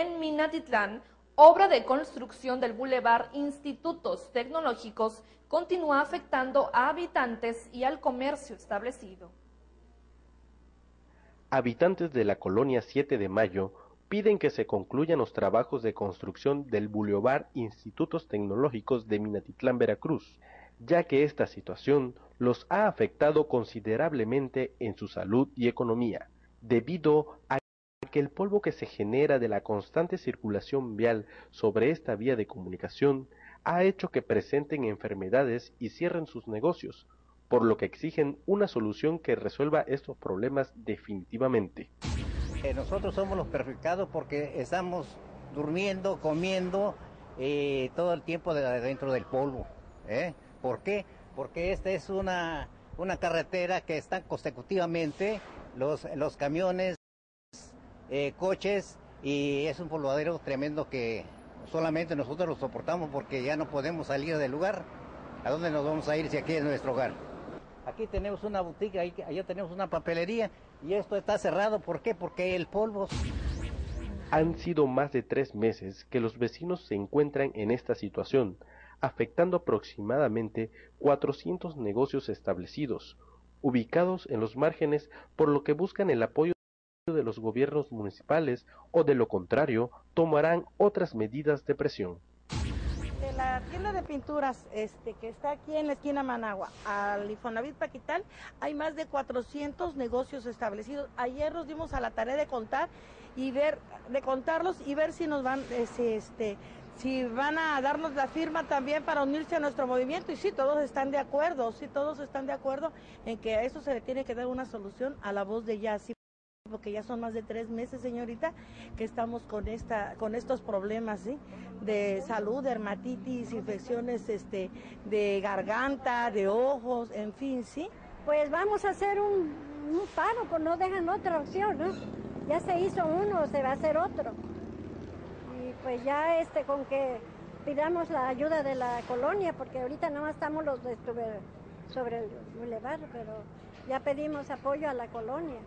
en Minatitlán, obra de construcción del Boulevard Institutos Tecnológicos, continúa afectando a habitantes y al comercio establecido. Habitantes de la colonia 7 de Mayo piden que se concluyan los trabajos de construcción del Boulevard Institutos Tecnológicos de Minatitlán, Veracruz, ya que esta situación los ha afectado considerablemente en su salud y economía, debido a que el polvo que se genera de la constante circulación vial sobre esta vía de comunicación ha hecho que presenten enfermedades y cierren sus negocios, por lo que exigen una solución que resuelva estos problemas definitivamente. Eh, nosotros somos los perjudicados porque estamos durmiendo, comiendo eh, todo el tiempo dentro del polvo. ¿eh? ¿Por qué? Porque esta es una, una carretera que están consecutivamente los, los camiones, coches y es un polvadero tremendo que solamente nosotros lo soportamos porque ya no podemos salir del lugar. ¿A dónde nos vamos a ir si aquí es nuestro hogar? Aquí tenemos una boutique, allá tenemos una papelería y esto está cerrado. ¿Por qué? Porque el polvo... Han sido más de tres meses que los vecinos se encuentran en esta situación, afectando aproximadamente 400 negocios establecidos, ubicados en los márgenes, por lo que buscan el apoyo de los gobiernos municipales o de lo contrario tomarán otras medidas de presión la tienda de pinturas este, que está aquí en la esquina Managua, al Infonavit Paquital, hay más de 400 negocios establecidos. Ayer nos dimos a la tarea de contar y ver, de contarlos y ver si nos van, si, este, si van a darnos la firma también para unirse a nuestro movimiento. Y sí, todos están de acuerdo, sí, todos están de acuerdo en que a eso se le tiene que dar una solución a la voz de Yassi porque ya son más de tres meses, señorita, que estamos con esta, con estos problemas, ¿sí? De salud, dermatitis, infecciones, este, de garganta, de ojos, en fin, ¿sí? Pues vamos a hacer un, un paro, pues no dejan otra opción, ¿no? Ya se hizo uno, se va a hacer otro. Y pues ya este, con que pidamos la ayuda de la colonia, porque ahorita no estamos los de sobre el bulevar, pero ya pedimos apoyo a la colonia.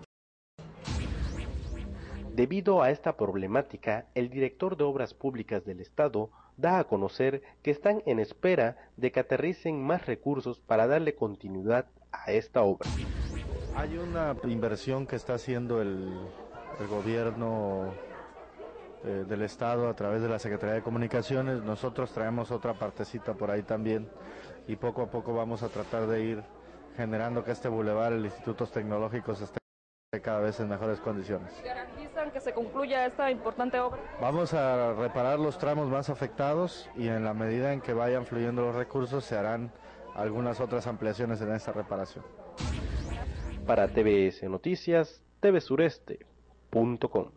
Debido a esta problemática, el director de Obras Públicas del Estado da a conocer que están en espera de que aterricen más recursos para darle continuidad a esta obra. Hay una inversión que está haciendo el, gobierno eh, del Estado a través de la Secretaría de Comunicaciones. Nosotros traemos otra partecita por ahí también y poco a poco vamos a tratar de ir generando que este bulevar, el Institutos Tecnológicos, esté cada vez en mejores condiciones. ¿Garantizan que se concluya esta importante obra? Vamos a reparar los tramos más afectados y en la medida en que vayan fluyendo los recursos se harán algunas otras ampliaciones en esta reparación. Para TVS Noticias, tvsureste.com